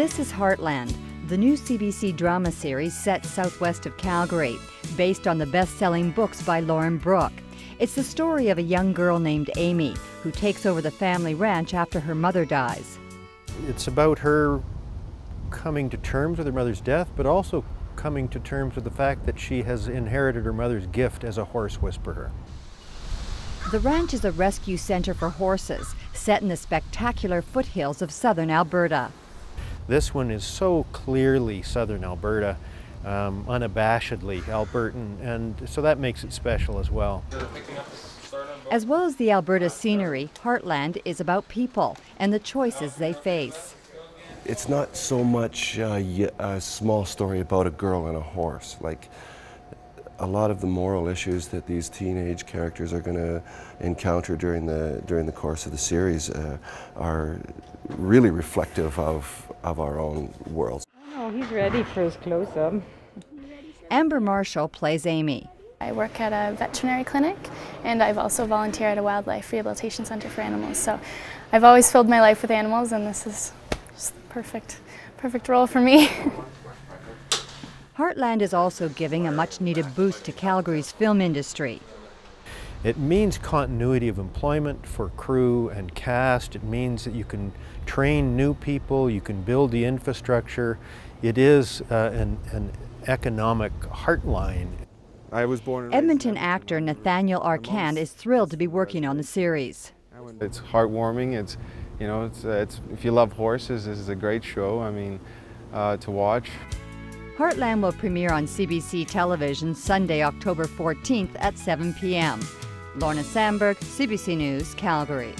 This is Heartland, the new CBC drama series set southwest of Calgary, based on the best selling books by Lauren Brooke. It's the story of a young girl named Amy who takes over the family ranch after her mother dies. It's about her coming to terms with her mother's death, but also coming to terms with the fact that she has inherited her mother's gift as a horse whisperer. The ranch is a rescue center for horses, set in the spectacular foothills of southern Alberta. This one is so clearly southern Alberta, um, unabashedly Albertan, and so that makes it special as well. As well as the Alberta scenery, Heartland is about people and the choices they face. It's not so much uh, a small story about a girl and a horse. Like a lot of the moral issues that these teenage characters are going to encounter during the during the course of the series uh, are really reflective of of our own worlds. Oh, he's ready for his close-up. Amber Marshall plays Amy. I work at a veterinary clinic and I've also volunteered at a wildlife rehabilitation center for animals. So I've always filled my life with animals and this is just the perfect, perfect role for me. Heartland is also giving a much needed boost to Calgary's film industry. It means continuity of employment for crew and cast. It means that you can train new people, you can build the infrastructure. It is uh, an, an economic heartline. I was born Edmonton actor Nathaniel Arcand is thrilled to be working on the series. It's heartwarming. It's, you know, it's, uh, it's if you love horses, this is a great show. I mean, uh, to watch. Heartland will premiere on CBC television Sunday, October 14th at 7 p.m. Lorna Sandberg, CBC News, Calgary.